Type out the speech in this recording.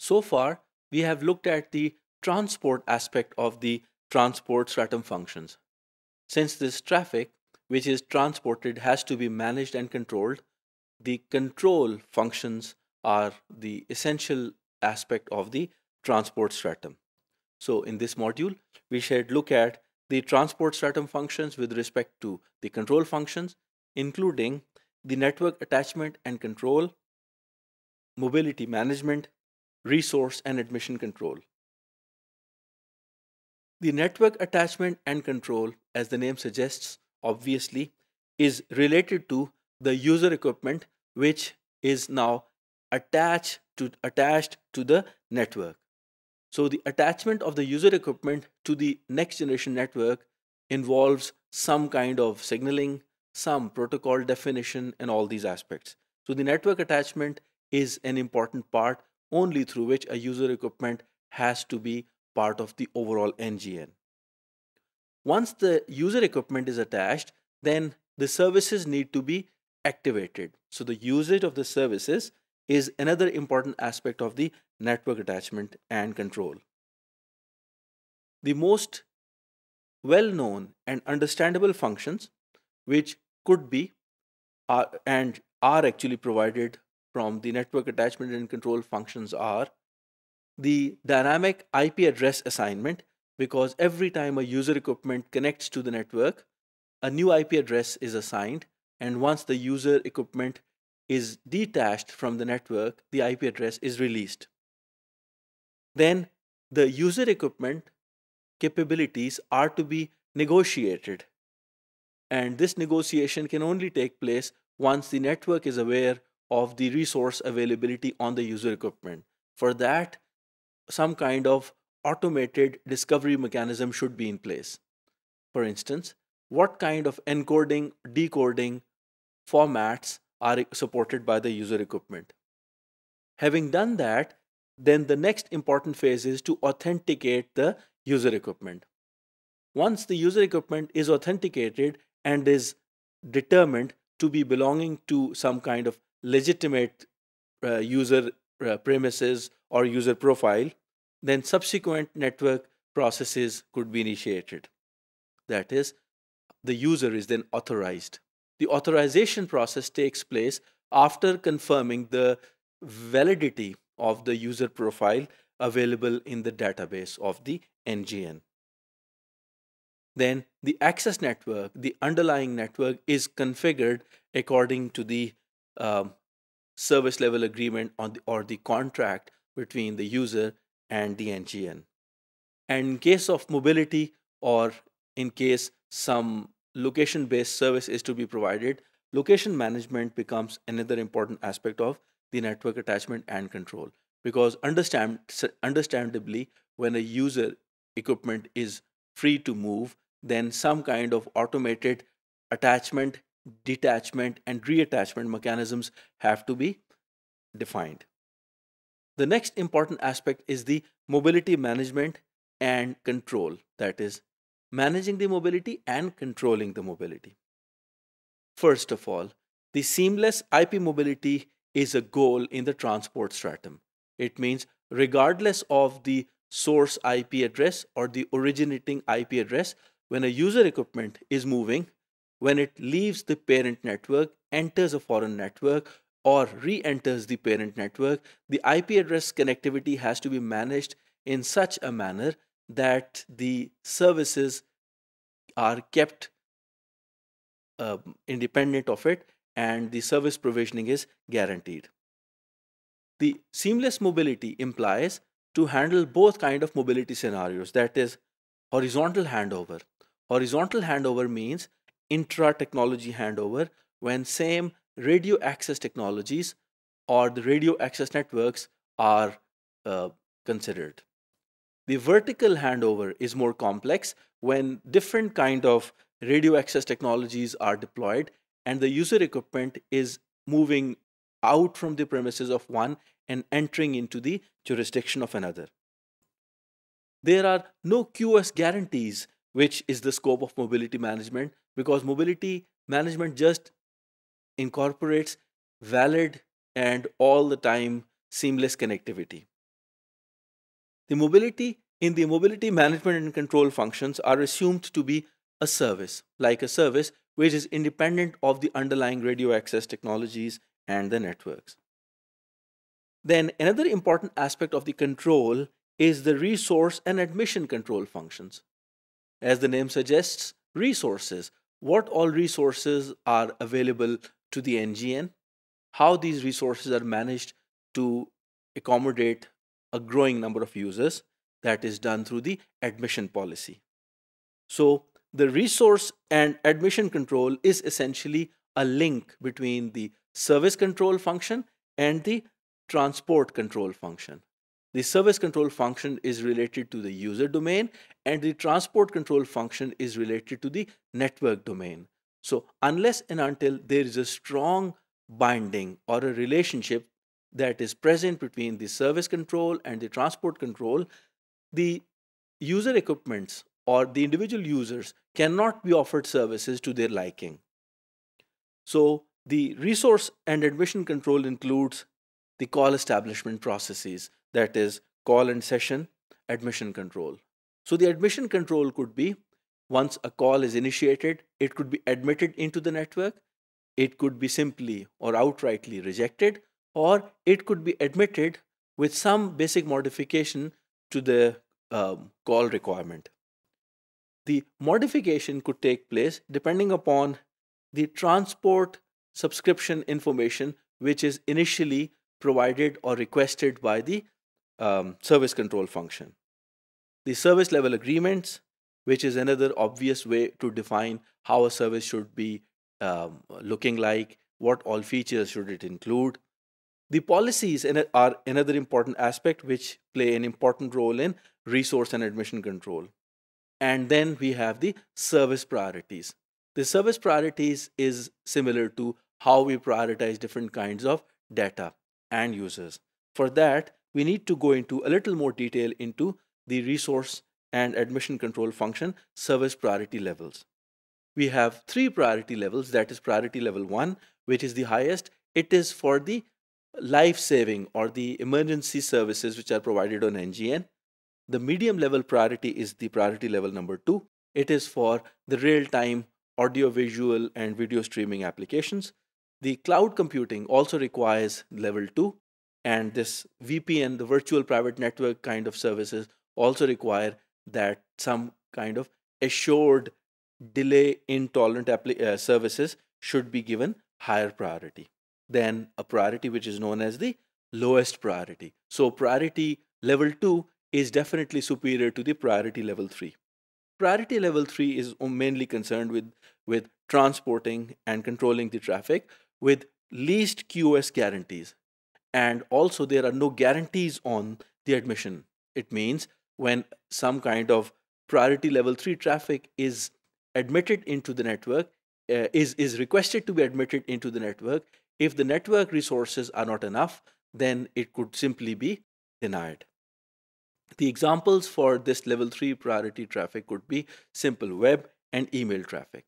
So far, we have looked at the transport aspect of the transport stratum functions. Since this traffic, which is transported, has to be managed and controlled, the control functions are the essential aspect of the transport stratum. So in this module, we should look at the transport stratum functions with respect to the control functions, including the network attachment and control, mobility management, resource and admission control. The network attachment and control, as the name suggests, obviously, is related to the user equipment which is now attached to, attached to the network. So the attachment of the user equipment to the next generation network involves some kind of signaling, some protocol definition, and all these aspects. So the network attachment is an important part only through which a user equipment has to be part of the overall NGN. Once the user equipment is attached, then the services need to be activated. So the usage of the services is another important aspect of the network attachment and control. The most well-known and understandable functions which could be are, and are actually provided from the network attachment and control functions are the dynamic IP address assignment because every time a user equipment connects to the network, a new IP address is assigned and once the user equipment is detached from the network, the IP address is released. Then the user equipment capabilities are to be negotiated. And this negotiation can only take place once the network is aware of the resource availability on the user equipment. For that, some kind of automated discovery mechanism should be in place. For instance, what kind of encoding, decoding formats are supported by the user equipment. Having done that, then the next important phase is to authenticate the user equipment. Once the user equipment is authenticated and is determined to be belonging to some kind of legitimate uh, user uh, premises or user profile, then subsequent network processes could be initiated. That is, the user is then authorized. The authorization process takes place after confirming the validity of the user profile available in the database of the NGN. Then the access network, the underlying network, is configured according to the um, service level agreement on the, or the contract between the user and the NGN. And in case of mobility or in case some location based service is to be provided, location management becomes another important aspect of the network attachment and control. Because understand, understandably, when a user equipment is free to move, then some kind of automated attachment, detachment, and reattachment mechanisms have to be defined. The next important aspect is the mobility management and control, that is, managing the mobility and controlling the mobility. First of all, the seamless IP mobility is a goal in the transport stratum. It means regardless of the source IP address or the originating IP address, when a user equipment is moving, when it leaves the parent network, enters a foreign network, or re-enters the parent network, the IP address connectivity has to be managed in such a manner that the services are kept uh, independent of it and the service provisioning is guaranteed. The seamless mobility implies to handle both kind of mobility scenarios that is horizontal handover. Horizontal handover means intra-technology handover when same radio access technologies or the radio access networks are uh, considered. The vertical handover is more complex when different kind of radio access technologies are deployed and the user equipment is moving out from the premises of one and entering into the jurisdiction of another. There are no QoS guarantees, which is the scope of mobility management, because mobility management just incorporates valid and all the time seamless connectivity. The mobility in the mobility management and control functions are assumed to be a service, like a service which is independent of the underlying radio access technologies and the networks. Then another important aspect of the control is the resource and admission control functions. As the name suggests, resources, what all resources are available to the NGN, how these resources are managed to accommodate a growing number of users that is done through the admission policy. So the resource and admission control is essentially a link between the service control function and the transport control function. The service control function is related to the user domain and the transport control function is related to the network domain. So unless and until there is a strong binding or a relationship that is present between the service control and the transport control, the user equipments or the individual users cannot be offered services to their liking. So the resource and admission control includes the call establishment processes, that is call and session admission control. So the admission control could be once a call is initiated, it could be admitted into the network, it could be simply or outrightly rejected, or it could be admitted with some basic modification to the um, call requirement. The modification could take place depending upon the transport subscription information which is initially provided or requested by the um, service control function. The service level agreements, which is another obvious way to define how a service should be um, looking like, what all features should it include, the policies are another important aspect which play an important role in resource and admission control. And then we have the service priorities. The service priorities is similar to how we prioritize different kinds of data and users. For that, we need to go into a little more detail into the resource and admission control function service priority levels. We have three priority levels, that is priority level one, which is the highest. It is for the life-saving or the emergency services which are provided on NGN. The medium level priority is the priority level number two. It is for the real-time audio, visual, and video streaming applications. The cloud computing also requires level two, and this VPN, the virtual private network kind of services, also require that some kind of assured delay intolerant uh, services should be given higher priority than a priority which is known as the lowest priority. So priority level 2 is definitely superior to the priority level 3. Priority level 3 is mainly concerned with, with transporting and controlling the traffic with least QoS guarantees. And also there are no guarantees on the admission. It means when some kind of priority level 3 traffic is admitted into the network, uh, is, is requested to be admitted into the network, if the network resources are not enough, then it could simply be denied. The examples for this level 3 priority traffic could be simple web and email traffic.